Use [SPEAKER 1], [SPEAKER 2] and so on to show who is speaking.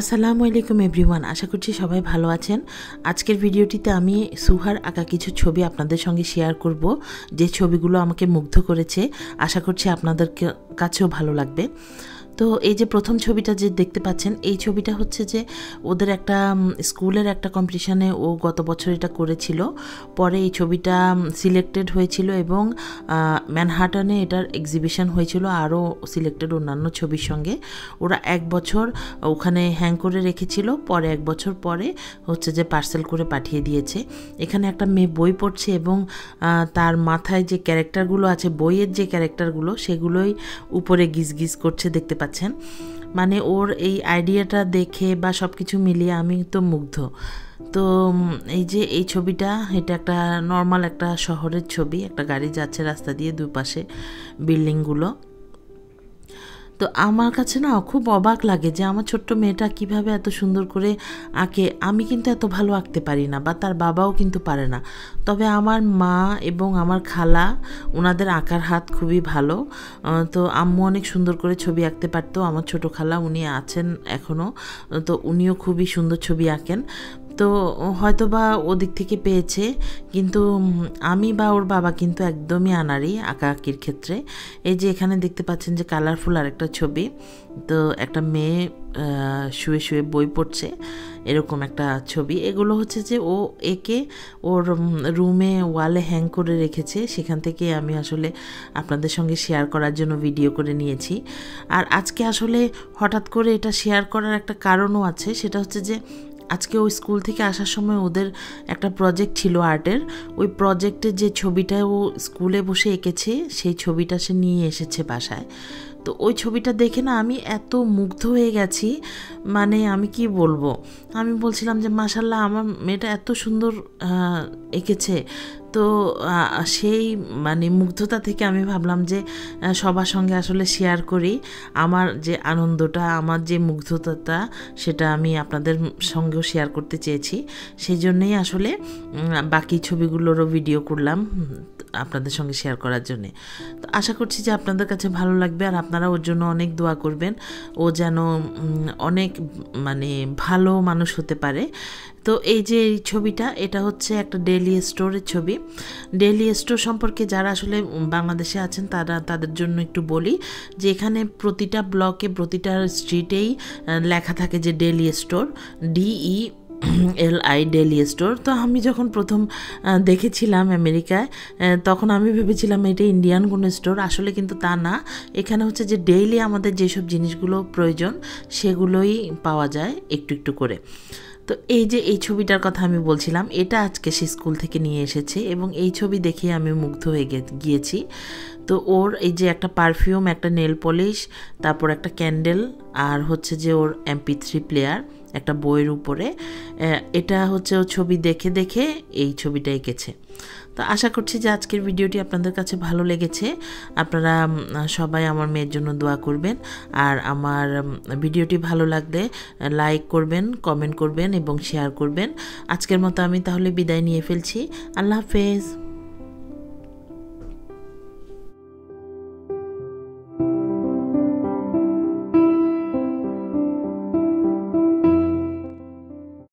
[SPEAKER 1] আসসালামু আলাইকুম এভরিওয়ান, আশা করছি সবাই ভালো আছেন। আজকের ভিডিওটিতে আমি সুহার আঁকা কিছু ছবি আপনাদের সঙ্গে শেয়ার করব, যে ছবিগুলো আমাকে মুগ্ধ করেছে। আশা করছি আপনাদের কাছেও ভালো লাগবে। তো এই যে প্রথম ছবিটা যে দেখতে পাচ্ছেন, এই ছবিটা হচ্ছে যে ওদের একটা স্কুলের একটা কম্পিটিশানে ও গত বছর এটা করেছিল। পরে এই ছবিটা সিলেক্টেড হয়েছিল এবং ম্যানহাটনে এটার এক্সিবিশন হয়েছিল আরও সিলেক্টেড অন্যান্য ছবির সঙ্গে। ওরা এক বছর ওখানে হ্যাং করে রেখেছিল, পরে এক বছর পরে হচ্ছে যে পার্সেল করে পাঠিয়ে দিয়েছে। এখানে একটা মেয়ে বই পড়ছে এবং তার মাথায় যে ক্যারেক্টারগুলো আছে, বইয়ের যে ক্যারেক্টারগুলো সেগুলোই উপরে গিজ গিজ করছে দেখতে পাচ্ছেন। মানে ওর এই আইডিয়াটা দেখে বা সব কিছু মিলিয়ে আমি তো মুগ্ধ। তো এই যে এই ছবিটা, এটা একটা নর্মাল একটা শহরের ছবি, একটা গাড়ি যাচ্ছে রাস্তা দিয়ে দুপাশে বিল্ডিংগুলো। তো আমার কাছে না খুব অবাক লাগে যে আমার ছোট্ট মেয়েটা কীভাবে এত সুন্দর করে আঁকে। আমি কিন্তু এত ভালো আঁকতে পারি না বা তার বাবাও কিন্তু পারে না। তবে আমার মা এবং আমার খালা ওনাদের আঁকার হাত খুবই ভালো। তো আম্মু অনেক সুন্দর করে ছবি আঁকতে পারতো। আমার ছোট খালা উনি আছেন এখনও তো উনিও খুবই সুন্দর ছবি আঁকেন। তো হয়তো বা ওদিক থেকে পেয়েছে। কিন্তু আমি বা ওর বাবা কিন্তু একদমই আনারি আঁকা আঁকির ক্ষেত্রে। এই যে এখানে দেখতে পাচ্ছেন যে কালারফুল আর একটা ছবি। তো একটা মেয়ে শুয়ে শুয়ে বই পড়ছে এরকম একটা ছবি। এগুলো হচ্ছে যে ও একে ওর রুমে ওয়ালে হ্যাং করে রেখেছে। সেখান থেকে আমি আসলে আপনাদের সঙ্গে শেয়ার করার জন্য ভিডিও করে নিয়েছি। আর আজকে আসলে হঠাৎ করে এটা শেয়ার করার একটা কারণও আছে। সেটা হচ্ছে যে আজকে ওই স্কুল থেকে আসার সময় ওদের একটা প্রজেক্ট ছিল আর্টের ওই প্রজেক্টের যে ছবিটা ও স্কুলে বসে এঁকেছে, সেই ছবিটা সে নিয়ে এসেছে বাসায়। তো ওই ছবিটা দেখে না আমি এত মুগ্ধ হয়ে গেছি মানে আমি কি বলব? আমি বলছিলাম যে মাসাল্লাহ আমার মেয়েটা এত সুন্দর এঁকেছে। তো সেই মানে মুগ্ধতা থেকে আমি ভাবলাম যে সবার সঙ্গে আসলে শেয়ার করি। আমার যে আনন্দটা, আমার যে মুগ্ধতাটা, সেটা আমি আপনাদের সঙ্গেও শেয়ার করতে চেয়েছি। সেই জন্যেই আসলে বাকি ছবিগুলোরও ভিডিও করলাম। আপনাদের সঙ্গে শেয়ার করার জন্যে। তো আশা করছি যে আপনাদের কাছে ভালো লাগবে আর আপনারা ওর জন্য অনেক দোয়া করবেন। ও যেন অনেক মানে ভালো মানুষ হতে পারে। তো এই যে এই ছবিটা, এটা হচ্ছে একটা ডেলি স্টোরের ছবি। ডেলি স্টোর সম্পর্কে যারা আসলে বাংলাদেশে আছেন, তারা তাদের জন্য একটু বলি যে এখানে প্রতিটা ব্লকে প্রতিটা স্ট্রিটেই লেখা থাকে যে deli store D E L I deli store. তো আমি যখন প্রথম দেখেছিলাম আমেরিকায় তখন আমি ভেবেছিলাম এটা ইন্ডিয়ান কোনো স্টোর। আসলে কিন্তু তা না। এখানে হচ্ছে যে ডেইলি আমাদের যেসব জিনিসগুলো প্রয়োজন, সেগুলোই পাওয়া যায় একটু একটু করে। তো এই যে এই ছবিটার কথা আমি বলছিলাম, এটা আজকে সে স্কুল থেকে নিয়ে এসেছে এবং এই ছবি দেখে আমি মুগ্ধ হয়ে গিয়েছি। তো ওর এই যে একটা পারফিউম, একটা নেল পলিশ, তারপর একটা ক্যান্ডেল, আর হচ্ছে যে ওর এমপি থ্রি প্লেয়ার। একটা বইয়ের উপরে এটা হচ্ছে ছবি দেখে দেখে এই ছবিটা এঁকেছে। তো আশা করছি যে আজকের ভিডিওটি আপনাদের কাছে ভালো লেগেছে। আপনারা সবাই আমার মেয়ের জন্য দোয়া করবেন। আর আমার ভিডিওটি ভালো লাগলে লাইক করবেন কমেন্ট করবেন এবং শেয়ার করবেন। আজকের মতো আমি তাহলে বিদায় নিয়ে ফেলছি। আল্লাহ হাফেজ।